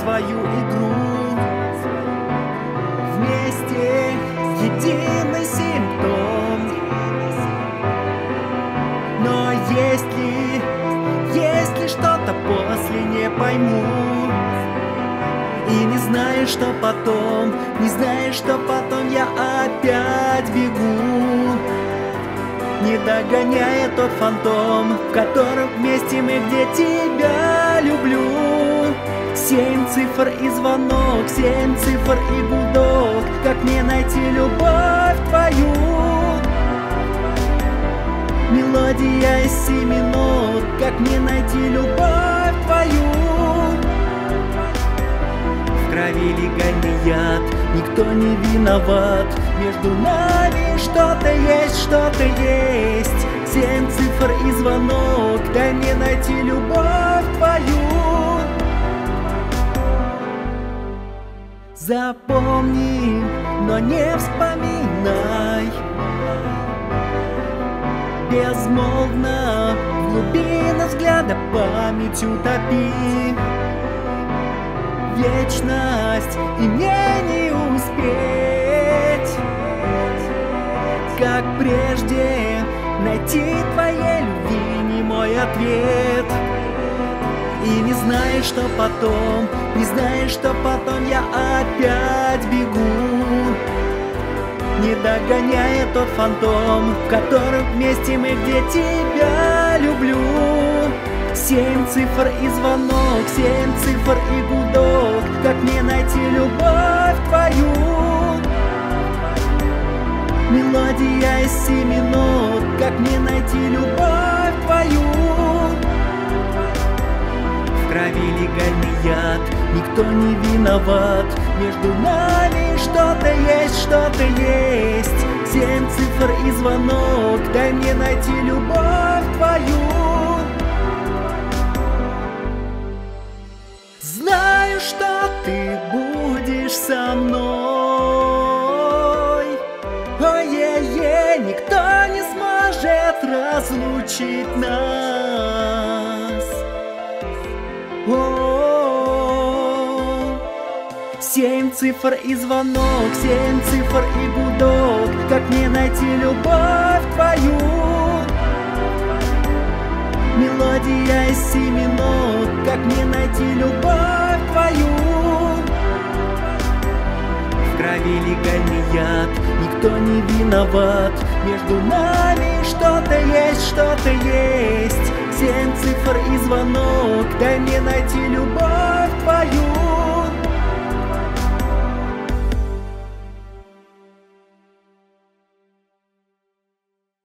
свою игру. Вместе единый симптом Но если, если что-то после не пойму. И не знаю, что потом, не знаю, что потом я опять бегу. Не догоняя тот фантом, в котором вместе мы где тебя цифр и звонок, семь цифр и гудок, как мне найти любовь твою? Мелодия из семи нот, как мне найти любовь твою? В крови легальный яд, никто не виноват, между нами что-то есть, что-то есть Семь цифр и звонок Дай мне найти любовь твою Запомни, но не вспоминай. Безмолвно в глубину взгляда память утопи. Вечность и мне не успеть. Как прежде найти твоей любви не мой ответ И не знаешь, что потом, не знаешь, что потом я опять бегу Не догоняя тот фантом, в котором вместе мы где тебя люблю Семь цифр и звонок, семь цифр и гудок Как мне найти любовь твою? Мелодия из семи нот Как мне найти любовь твою? Крови легальный яд Никто не виноват. Между нами что-то есть, что-то есть. Семь цифр и звонок. Дай мне найти любовь твою. Знаю, что ты будешь со мной. Ой-е-е, никто не сможет разлучить нас Семь цифр и звонок, семь цифр и гудок. Как мне найти любовь твою? Мелодия из семи нот. Как мне найти любовь твою? В крови легальный яд Никто не виноват. Между нами что-то есть, что-то есть. Семь цифр и звонок. Дай мне найти любовь